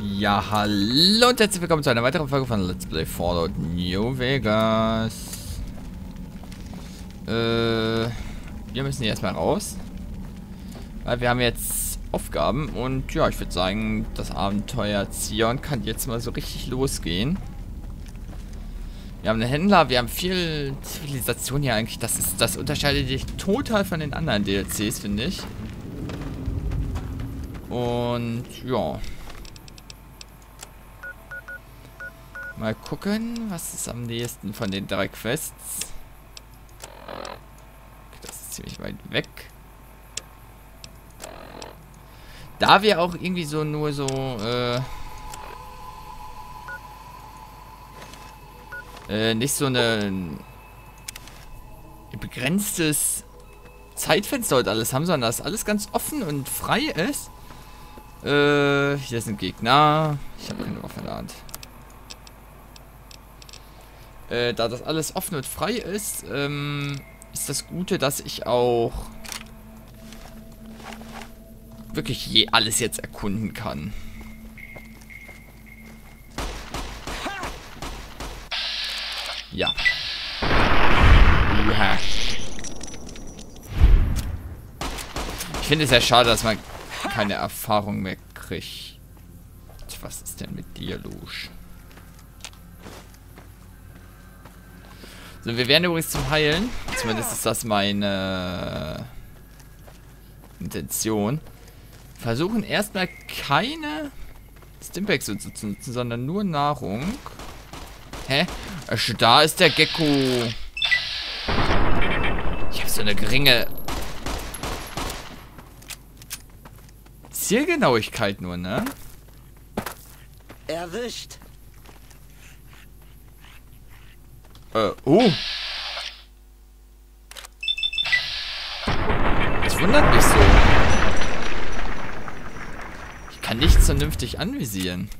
Ja, hallo und herzlich willkommen zu einer weiteren Folge von Let's Play Fallout New Vegas. Äh, wir müssen hier erstmal raus. Weil wir haben jetzt Aufgaben und ja, ich würde sagen, das Abenteuer Zion kann jetzt mal so richtig losgehen. Wir haben einen Händler, wir haben viel Zivilisation hier eigentlich. Das ist, das unterscheidet sich total von den anderen DLCs, finde ich. Und ja. Mal gucken, was ist am nächsten von den drei Quests. Das ist ziemlich weit weg. Da wir auch irgendwie so nur so, äh, äh, nicht so eine begrenztes Zeitfenster und alles haben, sondern dass alles ganz offen und frei ist. Äh, hier sind Gegner. Ich habe keine Waffe in der Hand. Äh, da das alles offen und frei ist, ähm, ist das Gute, dass ich auch wirklich je alles jetzt erkunden kann. Ja. Uha. Ich finde es sehr schade, dass man keine Erfahrung mehr kriegt. Was ist denn mit dir los? So, wir werden übrigens zum Heilen. Zumindest ist das meine Intention. Versuchen erstmal keine Stimpaks zu nutzen, sondern nur Nahrung. Hä? Da ist der Gecko. Ich habe so eine geringe Zielgenauigkeit nur, ne? Erwischt. Äh, oh. Das wundert mich so. Ich kann nichts vernünftig anvisieren.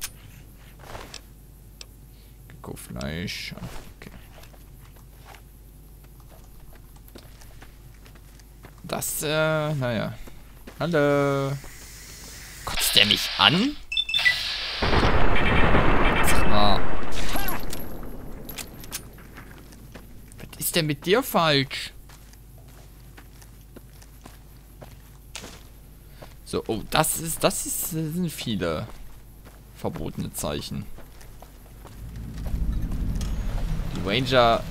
Gekofleisch. Okay. Das, äh, naja. Hallo. Kotzt der mich an? Sag mal. Was ist denn mit dir falsch? So, oh, das ist, das ist, das sind viele verbotene Zeichen. Die Ranger...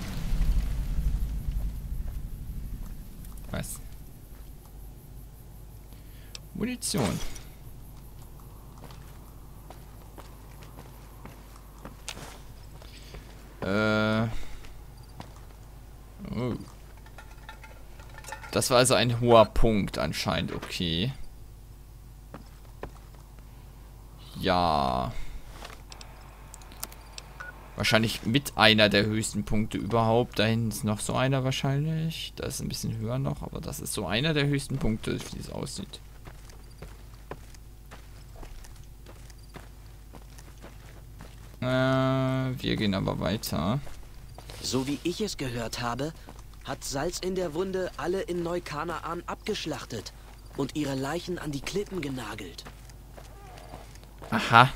Was? Munition. Äh. Das war also ein hoher Punkt anscheinend, okay. Ja. Wahrscheinlich mit einer der höchsten Punkte überhaupt. Da hinten ist noch so einer wahrscheinlich. Da ist ein bisschen höher noch, aber das ist so einer der höchsten Punkte, wie es aussieht. Äh, wir gehen aber weiter. So wie ich es gehört habe, hat Salz in der Wunde alle in Neukanaan abgeschlachtet und ihre Leichen an die Klippen genagelt. Aha.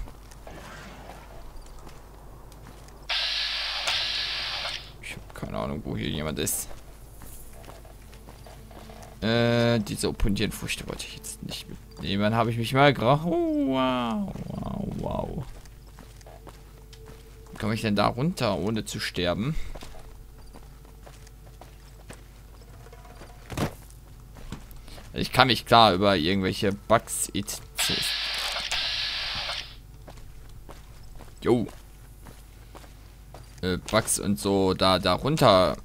Ich habe keine Ahnung, wo hier jemand ist. Äh, diese opponierenden Früchte wollte ich jetzt nicht mitnehmen. Habe ich mich mal geraucht. Oh, wow, wow, wow. Wie komme ich denn da runter, ohne zu sterben? Ich kann mich klar über irgendwelche Bugs etc. Jo. Äh, Bugs und so da darunter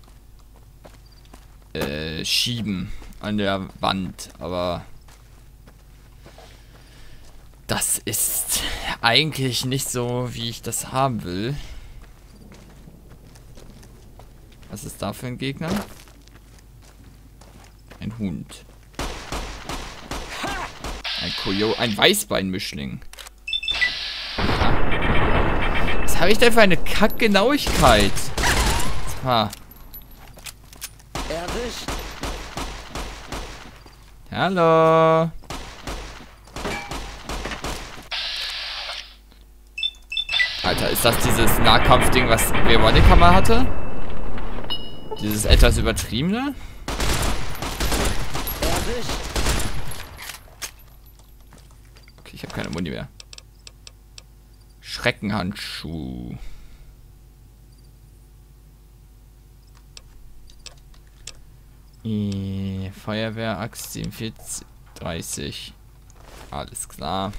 äh, schieben an der Wand, aber das ist eigentlich nicht so, wie ich das haben will. Was ist da für ein Gegner? Ein Hund. Ein Koyo, ein Weißbeinmischling. Was habe ich denn für eine Kackgenauigkeit? Ha. Erwischt. Hallo. Alter, ist das dieses Nahkampfding, was Veronica mal hatte? Dieses etwas übertriebene? Erwischt. Okay, ich habe keine Muni mehr. Schreckenhandschuh. Äh, Feuerwehr, Axt 47, 30. Alles klar.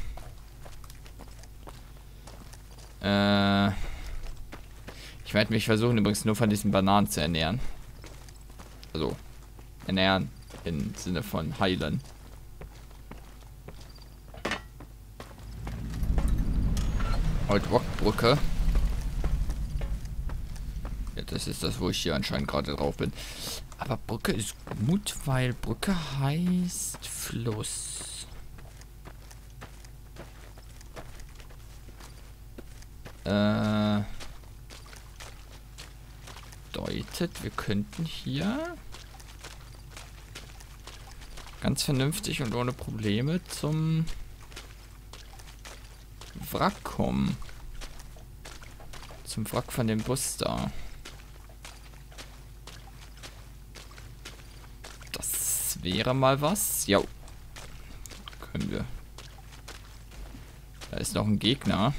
Äh, ich werde mich versuchen, übrigens nur von diesen Bananen zu ernähren. Also, ernähren im Sinne von heilen. Old Rockbrücke. Ja, das ist das, wo ich hier anscheinend gerade drauf bin. Aber Brücke ist gut, weil Brücke heißt Fluss. Äh, deutet, wir könnten hier ganz vernünftig und ohne Probleme zum Wrack kommen. Zum Wrack von dem Bus da. Das wäre mal was. Ja. Können wir. Da ist noch ein Gegner.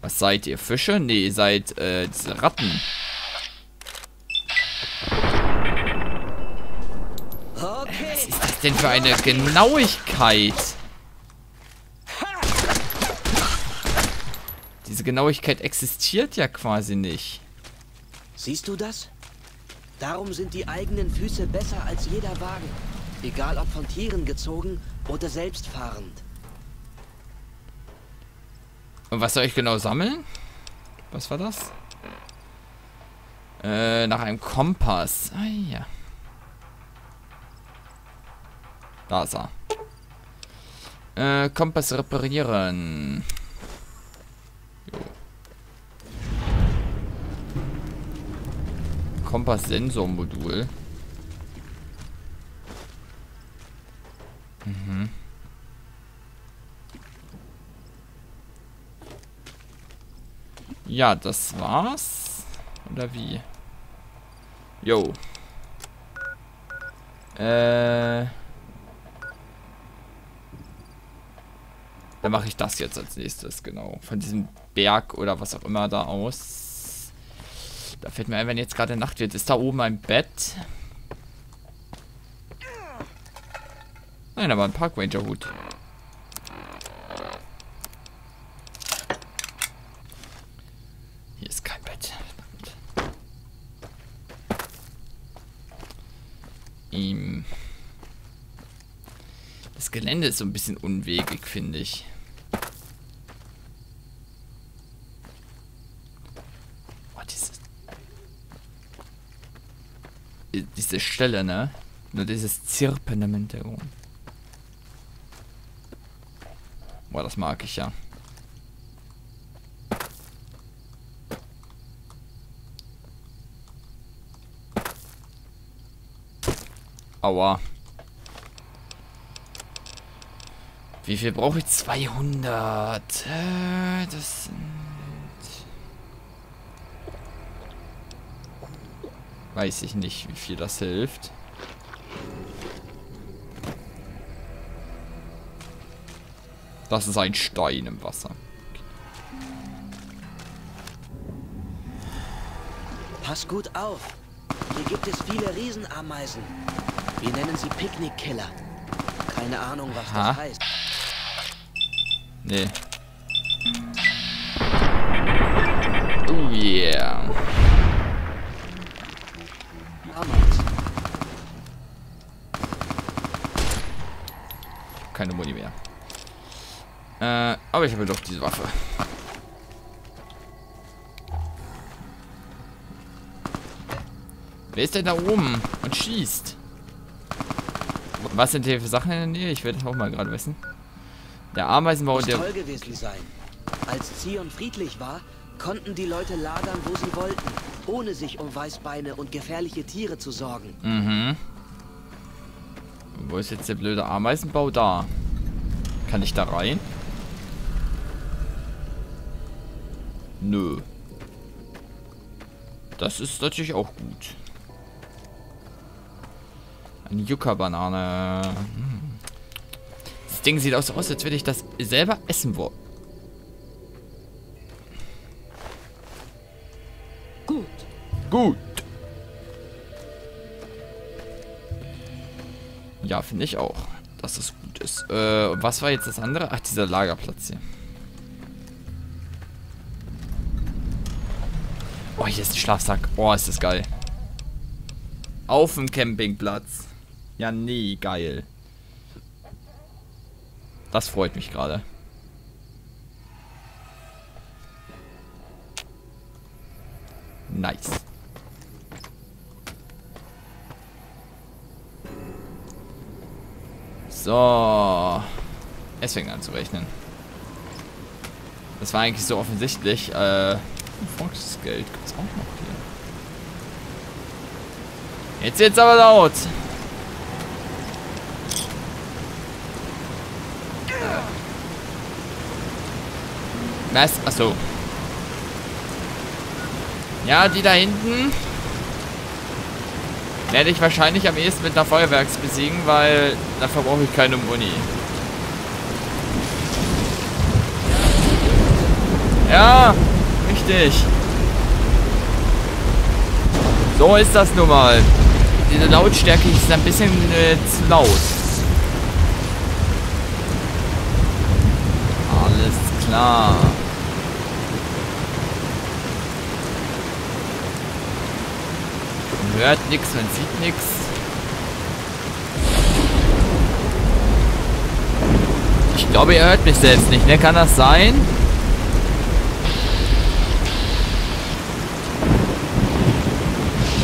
Was seid ihr? Fische? Nee, ihr seid äh, diese Ratten. Okay. Was ist das denn für eine Genauigkeit? Diese Genauigkeit existiert ja quasi nicht. Siehst du das? Darum sind die eigenen Füße besser als jeder Wagen. Egal ob von Tieren gezogen oder selbstfahrend. Und was soll ich genau sammeln? Was war das? Äh, nach einem Kompass. Ah ja. Da ist er. Äh, Kompass reparieren. Jo. Kompass-Sensormodul. Mhm. Ja, das war's. Oder wie? Jo. Äh. Dann mache ich das jetzt als nächstes, genau. Von diesem Berg oder was auch immer da aus. Da fällt mir ein, wenn jetzt gerade Nacht wird. Ist da oben ein Bett? Nein, aber ein Park Ranger Hut. Hier ist kein Bett. Ihm. Das Gelände ist so ein bisschen unwegig, finde ich. Oh, diese, I- diese Stelle, ne? Nur dieses Zirpen im Hintergrund. Boah, das mag ich ja. Aua. Wie viel brauche ich? 200. Äh, das sind... Weiß ich nicht, wie viel das hilft. Das ist ein Stein im Wasser. Pass gut auf. Hier gibt es viele Riesenameisen. Wir nennen sie Picknickkiller. Keine Ahnung, was Aha. das heißt. Nee. Keine Muni mehr. Äh, aber ich habe doch diese Waffe. Wer ist denn da oben und schießt? Was sind hier für Sachen in der Nähe? Ich werde das auch mal gerade wissen. Der Ameisenbau und der... toll gewesen sein. Als Zion friedlich war, konnten die Leute lagern, wo sie wollten, ohne sich um Weißbeine und gefährliche Tiere zu sorgen. Mhm. Wo ist jetzt der blöde Ameisenbau? Da. Kann ich da rein? Nö. Das ist natürlich auch gut. Eine Yucca-Banane. Hm. Das Ding sieht auch so aus, als würde ich das selber essen wollen. Gut. Gut. Ja, finde ich auch, dass das gut ist. Äh, was war jetzt das andere? Ach, dieser Lagerplatz hier. Oh, hier ist ein Schlafsack. Oh, ist das geil. Auf dem Campingplatz. Ja, nee, geil. Das freut mich gerade. Nice. So. Es fängt an zu rechnen. Das war eigentlich so offensichtlich. Äh, Volksgeld gibt es auch noch hier. Jetzt wird's aber laut. Was? Achso. Ja, die da hinten werde ich wahrscheinlich am ehesten mit einer Feuerwerks besiegen, weil dafür brauche ich keine Muni. Ja, richtig. So ist das nun mal. Diese Lautstärke ist ein bisschen äh, zu laut. Alles klar. Man hört nichts, man sieht nichts. Ich glaube, ihr hört mich selbst nicht, ne? Kann das sein?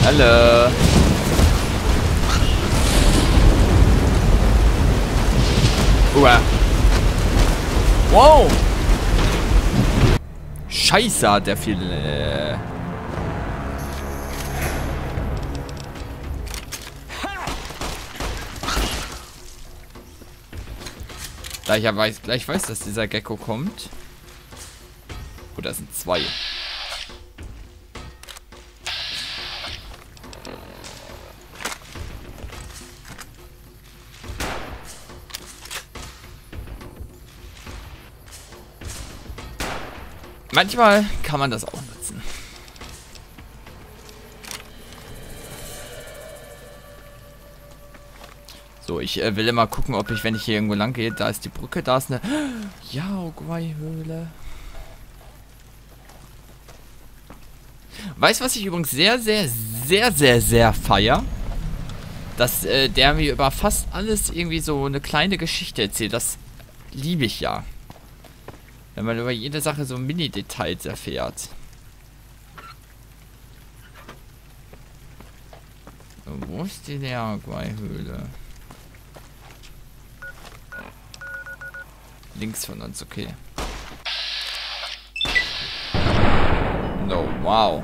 Hallo. Uah. Wow. Scheiße, hat der viel... Äh Da ich ja weiß, gleich weiß, dass dieser Gecko kommt. Oder oh, sind zwei. Manchmal kann man das auch Ich äh, will immer gucken, ob ich, wenn ich hier irgendwo lang gehe, da ist die Brücke, da ist eine Yaoguai-Höhle. Weißt du, was ich übrigens sehr, sehr, sehr, sehr, sehr feier? Dass äh, der mir über fast alles irgendwie so eine kleine Geschichte erzählt. Das liebe ich ja. Wenn man über jede Sache so Mini-Details erfährt. Wo ist die Yaoguai-Höhle? Links von uns, okay. No, wow.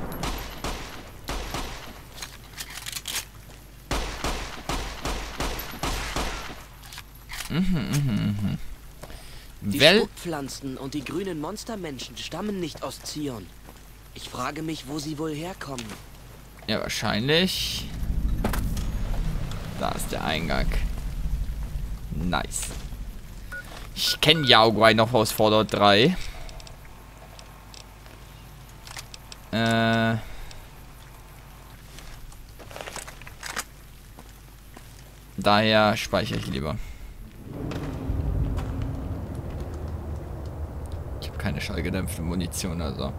Mhm, mhm, mhm. Die well Pflanzen und die grünen Monstermenschen stammen nicht aus Zion. Ich frage mich, wo sie wohl herkommen. Ja, wahrscheinlich. Da ist der Eingang. Nice. Ich kenne Yaoguai noch aus Fallout 3. Äh. Daher speichere ich lieber. Ich habe keine schallgedämpfte Munition, also.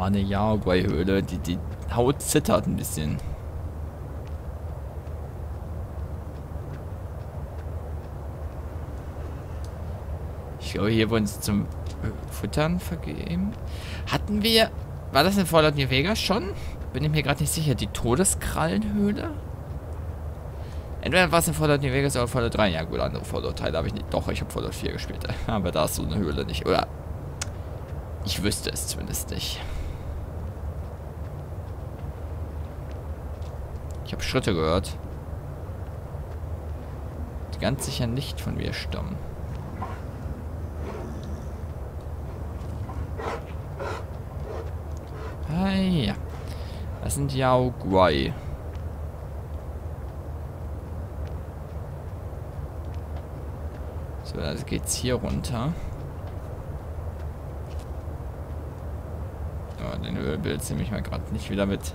Oh, eine Yaoguai-Höhle. Die, die Haut zittert ein bisschen. Ich glaube, hier wurden sie zum Futtern vergeben. Hatten wir... War das in Fallout New Vegas schon? Bin ich mir gerade nicht sicher. Die Todeskrallenhöhle? Entweder war es in Fallout New Vegas oder Fallout 3. Ja gut, andere Fallout-Teile habe ich nicht. Doch, ich habe Fallout 4 gespielt. Aber da ist so eine Höhle nicht. Oder... Ich wüsste es zumindest nicht. Ich habe Schritte gehört. ganz sicher nicht von mir stammen. Ah ja. Das sind Yao Guai. So, also geht's hier runter. Oh, den Ölbild nehme ich mal gerade nicht wieder mit.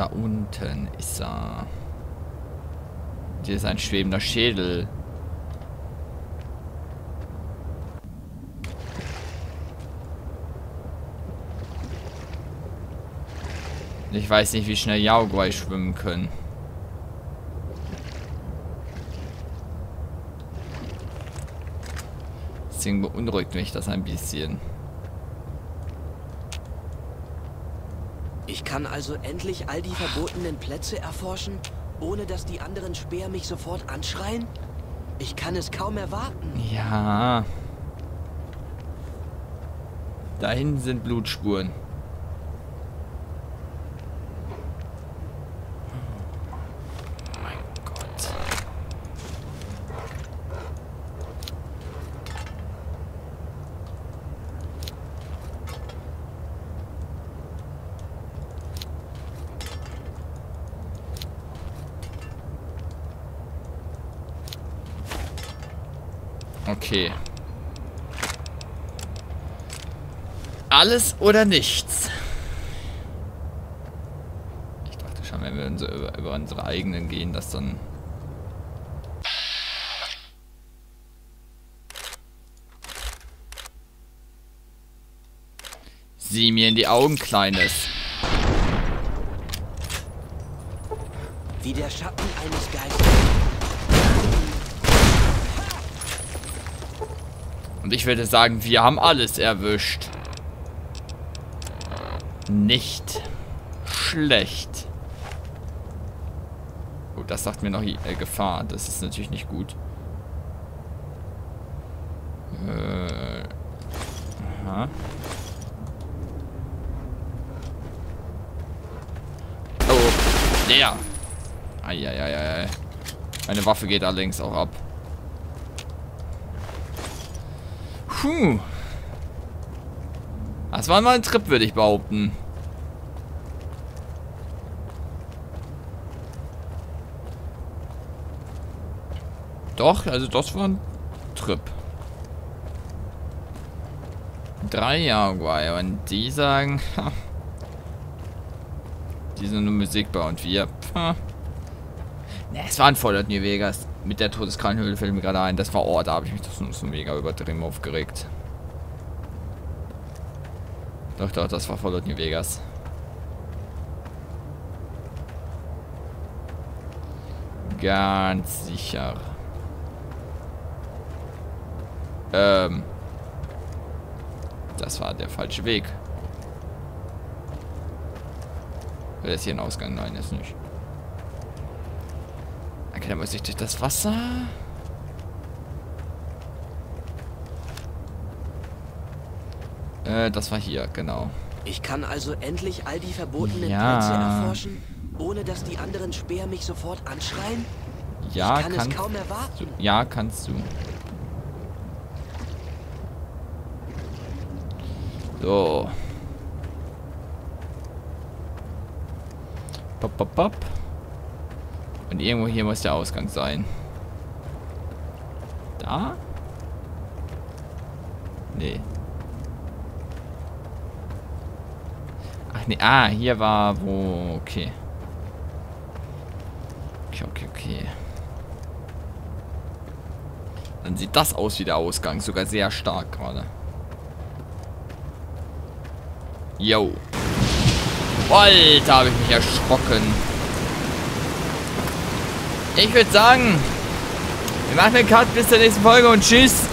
Da unten ist er. Hier ist ein schwebender Schädel. Ich weiß nicht, wie schnell Yaoguai schwimmen können. Deswegen beunruhigt mich das ein bisschen. Ich kann also endlich all die verbotenen Plätze erforschen, ohne dass die anderen Speer mich sofort anschreien? Ich kann es kaum erwarten. Ja. Da hinten sind Blutspuren. Okay. Alles oder nichts. Ich dachte schon, wenn wir über, über unsere eigenen gehen, dass dann... Sieh mir in die Augen, Kleines. Wie der Schatten eines Geistes. Und ich würde sagen, wir haben alles erwischt. Nicht schlecht. Gut, das sagt mir noch äh, Gefahr. Das ist natürlich nicht gut. Äh. Aha. Oh, der. Eieieiei. Meine Waffe geht allerdings auch ab. Puh. Das war mal ein Trip, würde ich behaupten. Doch, also das war ein Trip. Drei Jaguar und die sagen, die sind nur musikbar und wir, ha. Ne, es war ein Fallout New Vegas mit der Todeskrallenhöhle fällt mir gerade ein. Das war, oh, da habe ich mich das so mega übertrieben aufgeregt. Doch, doch, das war Fallout New Vegas. Ganz sicher. Ähm. Das war der falsche Weg. Oder ist hier ein Ausgang? Nein, ist nicht. Okay, dann muss ich durch das Wasser. Äh, das war hier, genau. Ich kann also endlich all die verbotenen ja. Plätze erforschen, ohne dass die anderen Speer mich sofort anschreien? Ja, ich kann kannst, es kaum erwarten. Du, ja, kannst du. So. Pop, pop, pop. Und irgendwo hier muss der Ausgang sein. Da? Nee. Ach nee, ah, hier war wo... Okay. Okay, okay, okay. Dann sieht das aus wie der Ausgang. Sogar sehr stark gerade. Yo. Alter, habe ich mich erschrocken. Ich würde sagen, wir machen den Cut bis zur nächsten Folge und tschüss.